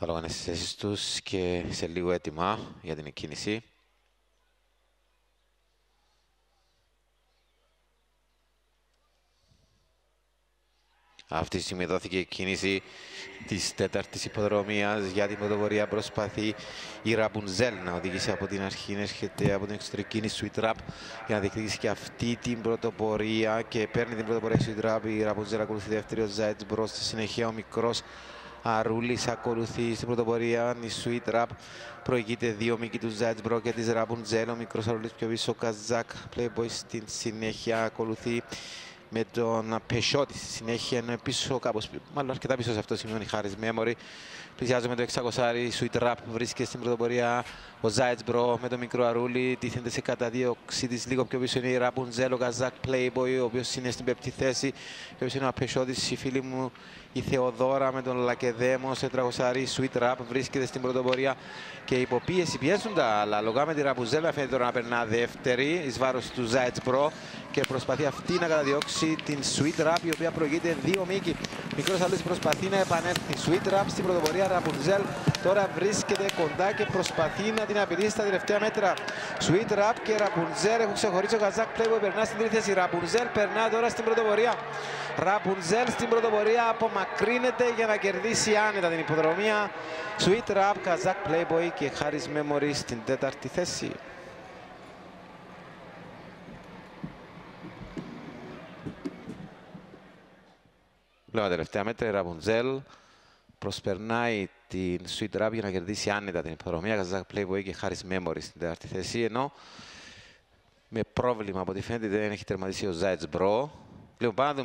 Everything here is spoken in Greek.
Τα λόγω είναι στις θέσεις τους και σε λίγο έτοιμα για την εκκίνηση. Αυτή τη στιγμή δόθηκε η κίνηση της τέταρτης υποδρομίας για την πρωτοβορία. Προσπαθεί η Ραπουνζέλ να οδηγήσει από την αρχή. Έρχεται από την εξωτερική η Sweet Rap για να διεκδικήσει και αυτή την πρωτοπορία. Και παίρνει την πρωτοπορία η Sweet Rap. Η Ραπουνζέλ ακολουθεί δεύτερο Ζάιτ μπρος. Στη συνεχεία ο μικρός Αρούλης ακολουθεί στην πρωτοπορία. Η Sweet Rap προηγείται δύο μήκη του Ζάιτσμπρο και της Ραπουνζέλ. Ο μικρός Αρούλης πιο πίσω. Ο Καζάκ Playboy στην συνέχεια ακολουθεί με τον Πεσότη στη συνέχεια ενώ πίσω κάπως, μάλλον αρκετά πίσω σε αυτό το σημείο η Χάρης Memory. Πλησιάζουμε το 600 Sweet Rap βρίσκεται στην πρωτοπορία ο Ζάιτσμπρο με το μικρό Αρούλη. Τίθενται σε καταδίωξη της λίγο πιο πίσω είναι η Ραπουνζέλ, ο Καζάκ Playboy ο οποίος είναι στην πέπτη θέση. Πιο πίσω είναι ο Πεσότης, η φίλη μου η Θεοδόρα με τον Λακεδέμο σε τραγωσάρι Sweet Rap βρίσκεται στην πρωτοπορία και υποπίεση πιέζουν τα άλλα. Λογά με τη Ραπουνζέλ φαίνεται τώρα να περνά δεύτερη εις βάρος του Ζάιτσμπρο και προσπαθεί αυτή να καταδιώξει την Sweet Rap η οποία προηγείται δύο μήκη. Μικρός Αλής προσπαθεί να επανέλθει. Sweet Rap στην πρωτοπορία Ραπουνζέλ τώρα βρίσκεται κοντά και προσπαθεί να την απειλήσει στα τελευταία μέτρα. Sweet Rap και Ραπουνζέλ έχουν ξεχωρίσει ο Καζάκ Playboy περνά στην τρίτη θέση. Ραπουνζέλ περνά τώρα στην πρωτοπορία. Ραπουνζέλ στην πρωτοπορία απομακρύνεται για να κερδίσει άνετα την υποδρομία. Sweet Rap, Καζάκ Playboy και Harris Memory στην τέταρτη θέση. Βλέπω τελευταία μέτρα, η Ραπουνζέλ προσπερνάει την Sweet Rap για να κερδίσει άνετα την υποδρομία. Καζάκ Playboy και Harris Memory στην τέταρτη θέση, ενώ με πρόβλημα από ό,τι φαίνεται δεν έχει τερματίσει ο Ζάιτς Μπρο. Λοιπόν,